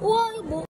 我我